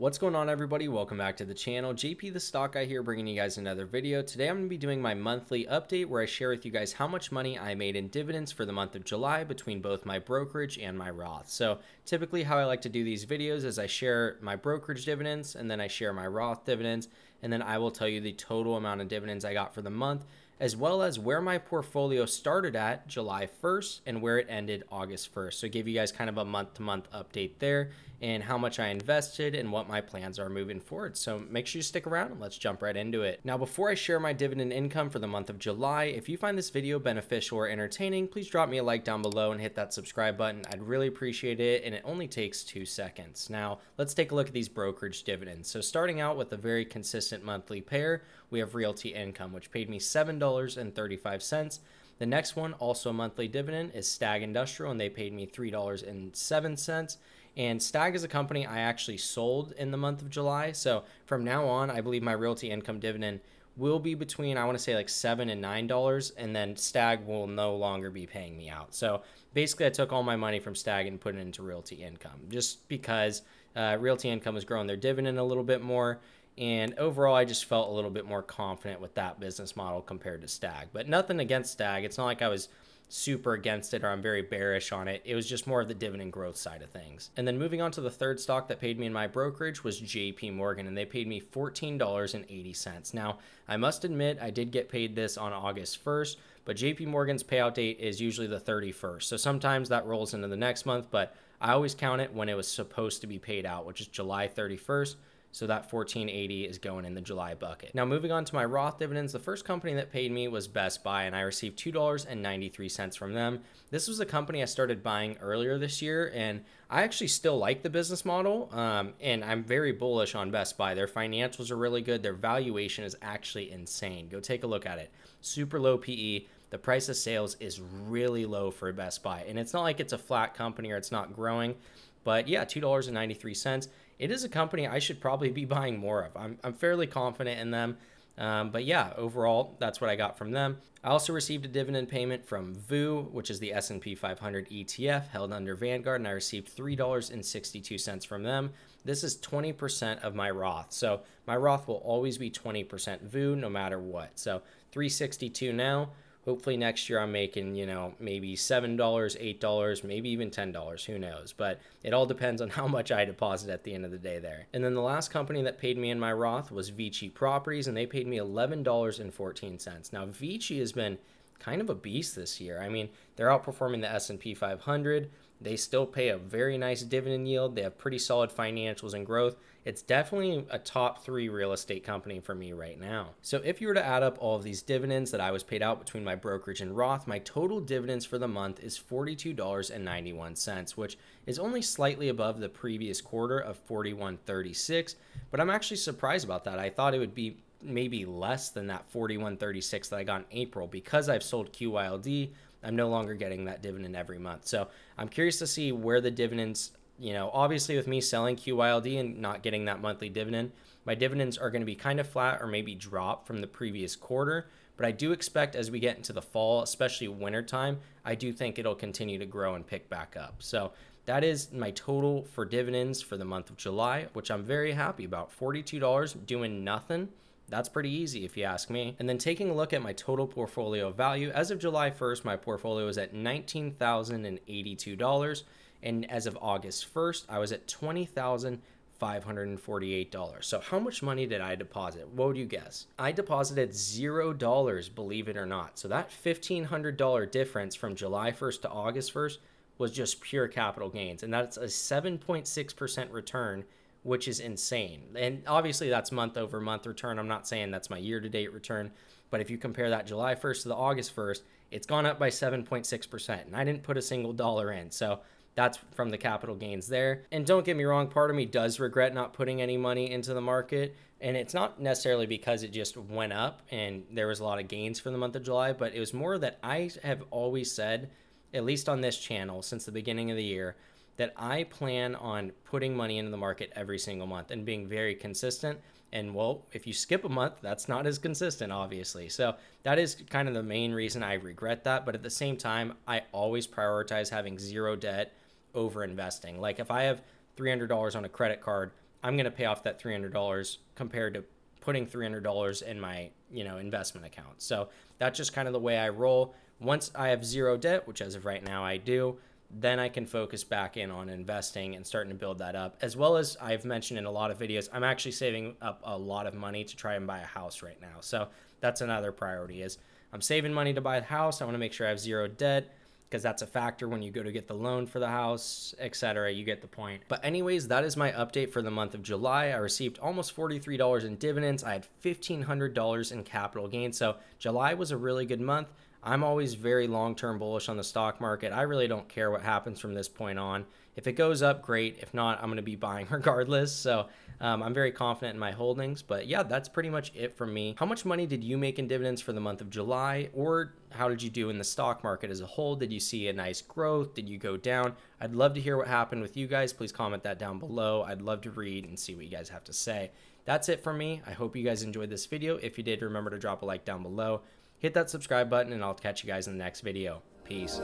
What's going on everybody? Welcome back to the channel. JP the Stock Guy here bringing you guys another video. Today I'm going to be doing my monthly update where I share with you guys how much money I made in dividends for the month of July between both my brokerage and my Roth. So typically how I like to do these videos is I share my brokerage dividends and then I share my Roth dividends and then I will tell you the total amount of dividends I got for the month as well as where my portfolio started at July 1st and where it ended August 1st. So give you guys kind of a month to month update there and how much I invested and what my plans are moving forward. So make sure you stick around and let's jump right into it. Now, before I share my dividend income for the month of July, if you find this video beneficial or entertaining, please drop me a like down below and hit that subscribe button. I'd really appreciate it. And it only takes two seconds. Now let's take a look at these brokerage dividends. So starting out with a very consistent monthly pair, we have Realty Income, which paid me $7.35. The next one, also a monthly dividend, is Stag Industrial, and they paid me $3.07. And Stag is a company I actually sold in the month of July. So from now on, I believe my realty income dividend will be between I want to say like seven and nine dollars, and then Stag will no longer be paying me out. So basically, I took all my money from Stag and put it into realty income, just because uh, realty income is growing their dividend a little bit more. And overall, I just felt a little bit more confident with that business model compared to Stag. But nothing against Stag. It's not like I was super against it or I'm very bearish on it. It was just more of the dividend growth side of things. And then moving on to the third stock that paid me in my brokerage was JP Morgan and they paid me $14.80. Now, I must admit I did get paid this on August 1st, but JP Morgan's payout date is usually the 31st. So sometimes that rolls into the next month, but I always count it when it was supposed to be paid out, which is July 31st. So that 1480 is going in the July bucket. Now moving on to my Roth dividends, the first company that paid me was Best Buy and I received $2.93 from them. This was a company I started buying earlier this year and I actually still like the business model um, and I'm very bullish on Best Buy. Their financials are really good. Their valuation is actually insane. Go take a look at it. Super low PE. The price of sales is really low for Best Buy. And it's not like it's a flat company or it's not growing. But yeah, $2.93 it is a company I should probably be buying more of. I'm, I'm fairly confident in them. Um, but yeah, overall, that's what I got from them. I also received a dividend payment from VOO, which is the S&P 500 ETF held under Vanguard, and I received $3.62 from them. This is 20% of my Roth. So my Roth will always be 20% VOO no matter what. So 362 now hopefully next year I'm making, you know, maybe $7, $8, maybe even $10, who knows. But it all depends on how much I deposit at the end of the day there. And then the last company that paid me in my Roth was Vici Properties, and they paid me $11.14. Now, Vici has been kind of a beast this year. I mean, they're outperforming the S&P 500. They still pay a very nice dividend yield. They have pretty solid financials and growth. It's definitely a top three real estate company for me right now. So if you were to add up all of these dividends that I was paid out between my brokerage and Roth, my total dividends for the month is $42.91, which is only slightly above the previous quarter of $41.36. But I'm actually surprised about that. I thought it would be maybe less than that 41.36 that I got in April because I've sold QYLD. I'm no longer getting that dividend every month. So I'm curious to see where the dividends, you know, obviously with me selling QYLD and not getting that monthly dividend, my dividends are going to be kind of flat or maybe drop from the previous quarter. But I do expect as we get into the fall, especially wintertime, I do think it'll continue to grow and pick back up. So that is my total for dividends for the month of July, which I'm very happy about. $42 doing nothing that's pretty easy if you ask me. And then taking a look at my total portfolio value, as of July 1st, my portfolio is at $19,082. And as of August 1st, I was at $20,548. So how much money did I deposit? What would you guess? I deposited $0, believe it or not. So that $1,500 difference from July 1st to August 1st was just pure capital gains. And that's a 7.6% return which is insane. And obviously, that's month over month return. I'm not saying that's my year to date return, but if you compare that July 1st to the August 1st, it's gone up by 7.6%. And I didn't put a single dollar in. So that's from the capital gains there. And don't get me wrong, part of me does regret not putting any money into the market. And it's not necessarily because it just went up and there was a lot of gains for the month of July, but it was more that I have always said, at least on this channel since the beginning of the year, that I plan on putting money into the market every single month and being very consistent. And well, if you skip a month, that's not as consistent, obviously. So that is kind of the main reason I regret that. But at the same time, I always prioritize having zero debt over investing. Like if I have $300 on a credit card, I'm going to pay off that $300 compared to putting $300 in my, you know, investment account. So that's just kind of the way I roll. Once I have zero debt, which as of right now I do, then I can focus back in on investing and starting to build that up. As well as I've mentioned in a lot of videos, I'm actually saving up a lot of money to try and buy a house right now. So that's another priority is I'm saving money to buy a house. I want to make sure I have zero debt because that's a factor when you go to get the loan for the house, etc. You get the point. But anyways, that is my update for the month of July. I received almost $43 in dividends. I had $1,500 in capital gains. So July was a really good month. I'm always very long term bullish on the stock market. I really don't care what happens from this point on. If it goes up, great. If not, I'm going to be buying regardless. So um, I'm very confident in my holdings. But yeah, that's pretty much it for me. How much money did you make in dividends for the month of July? Or how did you do in the stock market as a whole? Did you see a nice growth? Did you go down? I'd love to hear what happened with you guys. Please comment that down below. I'd love to read and see what you guys have to say. That's it for me. I hope you guys enjoyed this video. If you did, remember to drop a like down below hit that subscribe button, and I'll catch you guys in the next video. Peace.